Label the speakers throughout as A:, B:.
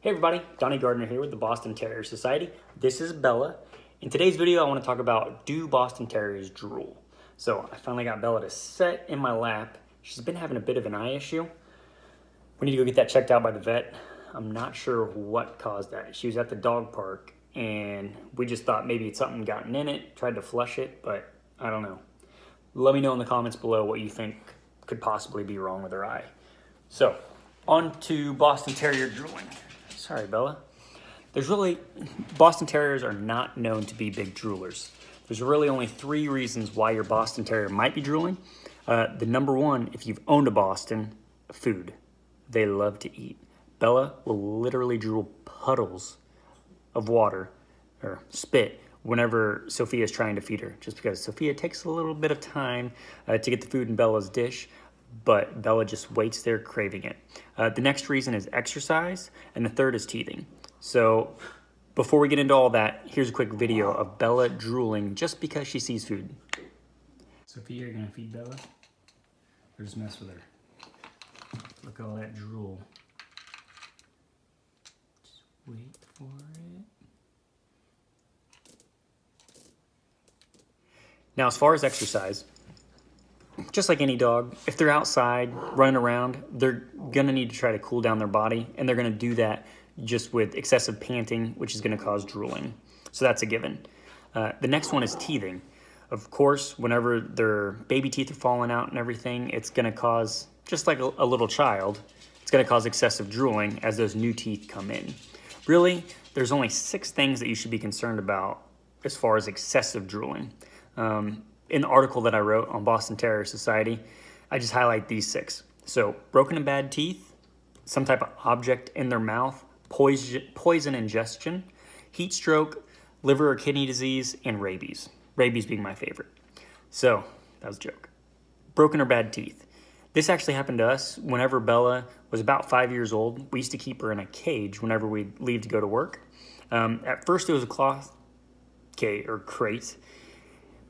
A: Hey everybody, Donnie Gardner here with the Boston Terrier Society. This is Bella. In today's video, I want to talk about do Boston Terriers drool? So I finally got Bella to sit in my lap. She's been having a bit of an eye issue. We need to go get that checked out by the vet. I'm not sure what caused that. She was at the dog park and we just thought maybe it's something gotten in it, tried to flush it, but I don't know. Let me know in the comments below what you think could possibly be wrong with her eye. So, on to Boston Terrier drooling. Sorry, Bella. There's really, Boston Terriers are not known to be big droolers. There's really only three reasons why your Boston Terrier might be drooling. Uh, the number one, if you've owned a Boston, food. They love to eat. Bella will literally drool puddles of water or spit whenever Sophia is trying to feed her, just because Sophia takes a little bit of time uh, to get the food in Bella's dish but Bella just waits there craving it. Uh, the next reason is exercise, and the third is teething. So before we get into all that, here's a quick video of Bella drooling just because she sees food. Sophia, you're gonna feed Bella? Or just mess with her? Look at all that drool. Just wait for it. Now, as far as exercise, just like any dog, if they're outside running around, they're gonna need to try to cool down their body, and they're gonna do that just with excessive panting, which is gonna cause drooling. So that's a given. Uh, the next one is teething. Of course, whenever their baby teeth are falling out and everything, it's gonna cause, just like a, a little child, it's gonna cause excessive drooling as those new teeth come in. Really, there's only six things that you should be concerned about as far as excessive drooling. Um, in the article that I wrote on Boston Terrier Society, I just highlight these six. So broken and bad teeth, some type of object in their mouth, poison, poison ingestion, heat stroke, liver or kidney disease, and rabies. Rabies being my favorite. So that was a joke. Broken or bad teeth. This actually happened to us whenever Bella was about five years old. We used to keep her in a cage whenever we'd leave to go to work. Um, at first, it was a cloth cage or crate,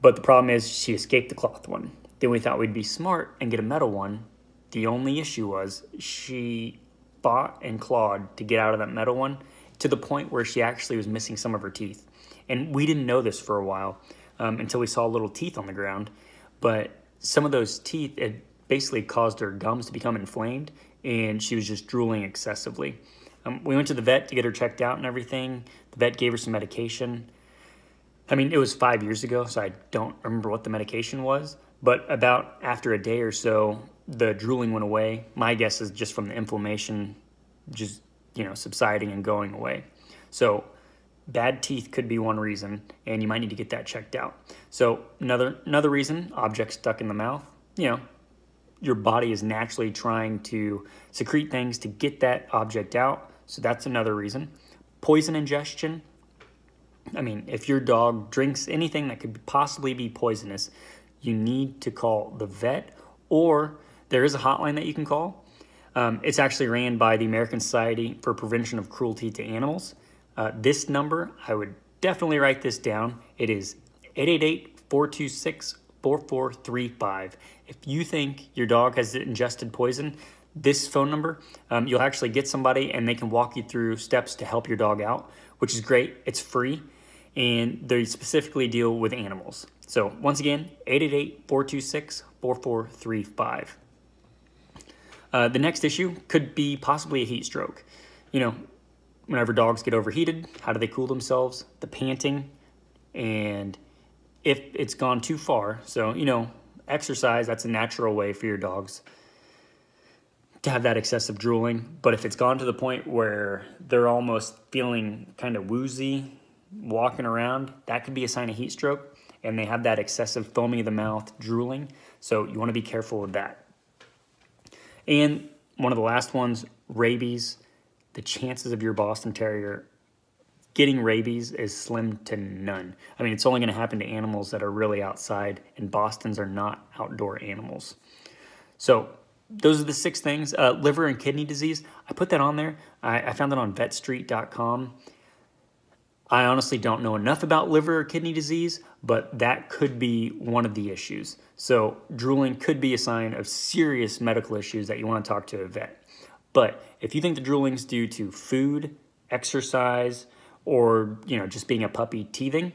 A: but the problem is she escaped the cloth one. Then we thought we'd be smart and get a metal one. The only issue was she fought and clawed to get out of that metal one to the point where she actually was missing some of her teeth. And we didn't know this for a while um, until we saw little teeth on the ground. But some of those teeth, it basically caused her gums to become inflamed and she was just drooling excessively. Um, we went to the vet to get her checked out and everything. The vet gave her some medication. I mean, it was five years ago, so I don't remember what the medication was. But about after a day or so, the drooling went away. My guess is just from the inflammation just, you know, subsiding and going away. So bad teeth could be one reason, and you might need to get that checked out. So another another reason, object stuck in the mouth. You know, your body is naturally trying to secrete things to get that object out. So that's another reason. Poison ingestion, I mean, if your dog drinks anything that could possibly be poisonous, you need to call the vet or there is a hotline that you can call. Um, it's actually ran by the American Society for Prevention of Cruelty to Animals. Uh, this number, I would definitely write this down. It is 888-426-4435. If you think your dog has ingested poison, this phone number, um, you'll actually get somebody and they can walk you through steps to help your dog out, which is great. It's free and they specifically deal with animals. So once again, 888-426-4435. Uh, the next issue could be possibly a heat stroke. You know, whenever dogs get overheated, how do they cool themselves? The panting, and if it's gone too far, so, you know, exercise, that's a natural way for your dogs to have that excessive drooling. But if it's gone to the point where they're almost feeling kind of woozy walking around, that could be a sign of heat stroke. And they have that excessive foaming of the mouth, drooling. So you want to be careful with that. And one of the last ones, rabies. The chances of your Boston Terrier getting rabies is slim to none. I mean, it's only going to happen to animals that are really outside, and Bostons are not outdoor animals. So those are the six things. Uh, liver and kidney disease, I put that on there. I, I found it on vetstreet.com. I honestly don't know enough about liver or kidney disease, but that could be one of the issues. So drooling could be a sign of serious medical issues that you want to talk to a vet. But if you think the drooling's due to food, exercise, or you know just being a puppy teething,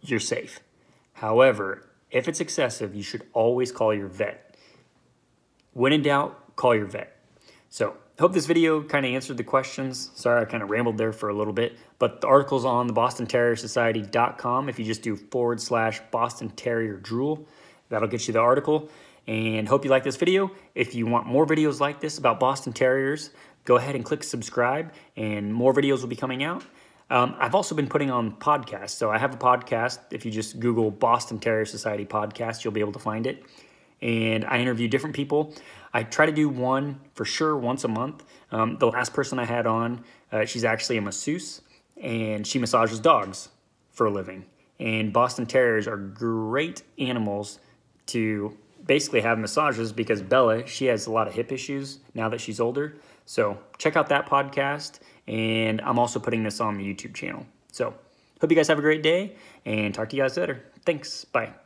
A: you're safe. However, if it's excessive, you should always call your vet. When in doubt, call your vet. So hope this video kind of answered the questions. Sorry, I kind of rambled there for a little bit, but the article's on the Boston Terrier Society.com. If you just do forward slash Boston Terrier drool, that'll get you the article. And hope you like this video. If you want more videos like this about Boston Terriers, go ahead and click subscribe and more videos will be coming out. Um, I've also been putting on podcasts. So I have a podcast. If you just Google Boston Terrier Society podcast, you'll be able to find it. And I interview different people. I try to do one for sure once a month. Um, the last person I had on, uh, she's actually a masseuse and she massages dogs for a living. And Boston Terriers are great animals to basically have massages because Bella, she has a lot of hip issues now that she's older. So check out that podcast. And I'm also putting this on the YouTube channel. So hope you guys have a great day and talk to you guys later. Thanks. Bye.